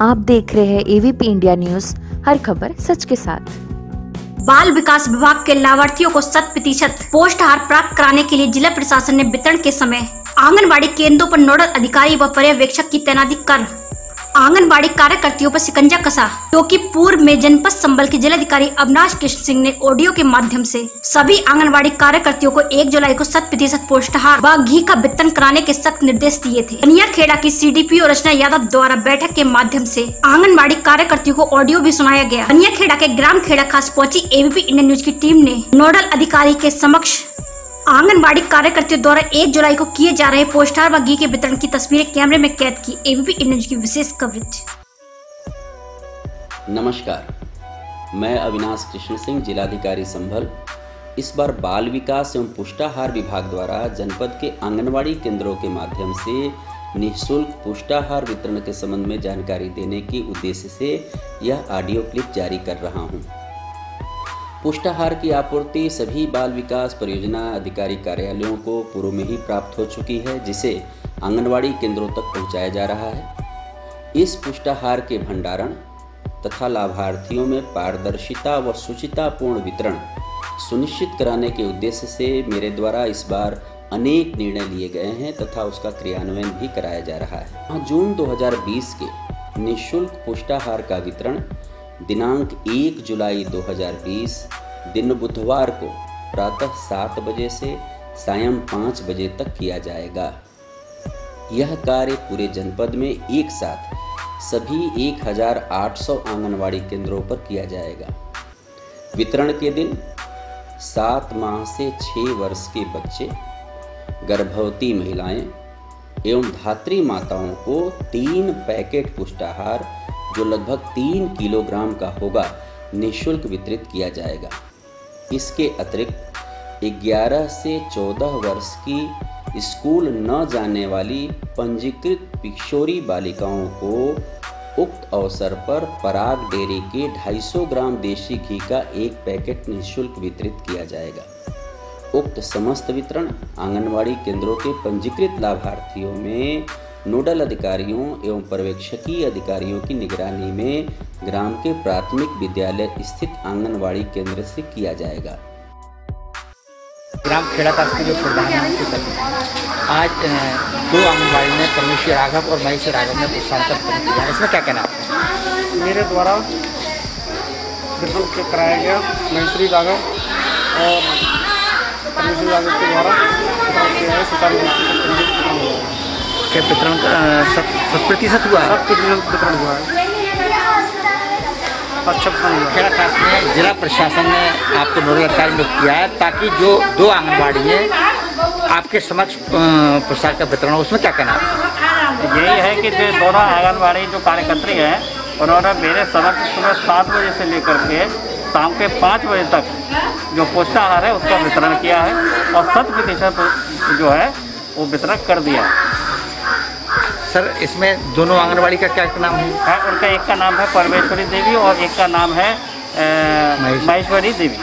आप देख रहे हैं एवीपी इंडिया न्यूज़ हर खबर सच के साथ। बाल विकास विभाग के लाभार्थियों को शत प्रतिशत पोस्ट आहार प्राप्त कराने के लिए जिला प्रशासन ने वितरण के समय आंगनबाड़ी केंद्रों पर नोडल अधिकारी व पर्यवेक्षक की तैनाती कर आंगनबाड़ी कार्यकर्तियों पर शिकंजा कसा क्योंकि पूर्व में जनपद संबल के जिलाधिकारी अविनाश कृष्ण सिंह ने ऑडियो के माध्यम से। सभी आंगनबाड़ी कार्यकर्तियों को 1 जुलाई को शत प्रतिशत पोषाहार व घी का वितरण कराने के सख्त निर्देश दिए थे। बनिया खेड़ा की सी सीडीपीओ रचना यादव द्वारा बैठक के माध्यम ऐसी आंगनबाड़ी कार्यकर्तियों को ऑडियो भी सुनाया गया। बनिया खेड़ा के ग्राम खेड़ा खास पहुँची एबीपी इंडियन न्यूज़ की टीम ने, नोडल अधिकारी के समक्ष आंगनबाड़ी कार्यकर्तियों द्वारा 1 जुलाई को किए जा रहे पोस्टर व घी के वितरण की तस्वीरें कैमरे में कैद की। एबीपी इंडियन की विशेष कवरेज। नमस्कार। मैं अविनाश कृष्ण सिंह, जिलाधिकारी संभल। इस बार बाल विकास एवं पुष्टाहार विभाग द्वारा जनपद के आंगनबाड़ी केंद्रों के माध्यम से निःशुल्क पुष्टाहार वितरण के संबंध में जानकारी देने के उद्देश्य से यह ऑडियो क्लिप जारी कर रहा हूँ। पुष्टाहार की आपूर्ति सभी बाल विकास परियोजना अधिकारी कार्यालयों को पूर्व में ही प्राप्त हो चुकी है, जिसे आंगनवाड़ी केंद्रों तक पहुँचाया जा रहा है। इस पुष्टाहार के भंडारण तथा लाभार्थियों में पारदर्शिता व सुचितापूर्ण वितरण सुनिश्चित कराने के उद्देश्य से मेरे द्वारा इस बार अनेक निर्णय लिए गए हैं तथा उसका क्रियान्वयन भी कराया जा रहा है। जून 2020 के निःशुल्क पुष्टाहार का वितरण दिनांक 1 जुलाई 2020 दिन बुधवार को प्रातः सात बजे से सायं पाँच बजे तक किया जाएगा। यह कार्य पूरे जनपद में एक साथ सभी 1800 आंगनवाड़ी केंद्रों पर किया जाएगा। वितरण के दिन सात माह से छः वर्ष के बच्चे, गर्भवती महिलाएँ एवं धात्री माताओं को तीन पैकेट पुष्टाहार जो लगभग तीन किलोग्राम का होगा, निशुल्क वितरित किया जाएगा। इसके अतिरिक्त 11 से 14 वर्ष की स्कूल न जाने वाली पंजीकृत किशोरी बालिकाओं को उक्त अवसर पर पराग डेयरी के 250 ग्राम देशी घी का एक पैकेट निशुल्क वितरित किया जाएगा। उक्त समस्त वितरण आंगनवाड़ी केंद्रों के पंजीकृत लाभार्थियों में नोडल अधिकारियों एवं पर्यवेक्षकीय अधिकारियों की निगरानी में ग्राम के प्राथमिक विद्यालय स्थित आंगनवाड़ी केंद्र से किया जाएगा। ग्राम खेड़ा का जो प्रधान आज दो आंगनबाड़ी में परमेश्वर राघव और महेश्वर राघव ने पुष्पांतर किया इसमें क्या कहना है? मेरे द्वारा वितरण कराया गया महेश्वरी राघव और परमेश्वरी राघव के द्वारा के वितरण शत प्रतिशत हुआ। है प्रतिशत वितरण हुआ। है अच्छा खेड़ा खास में जिला प्रशासन ने आपको नोडल अधिकारी नियुक्त किया है ताकि जो दो आंगनबाड़ी है आपके समक्ष प्रसाद का वितरण हो। उसमें क्या कहना है? यही है कि जो दोनों आंगनबाड़ी जो कार्यकर्त्री हैं उन्होंने मेरे समक्ष सुबह सात बजे से लेकर के शाम के पाँच बजे तक जो पोषाहार है उसका वितरण किया है और शत प्रतिशत जो है वो वितरण कर दिया है। सर इसमें दोनों आंगनबाड़ी का क्या नाम है? हाँ उनका एक का नाम है परमेश्वरी देवी और एक का नाम है महेश्वरी देवी।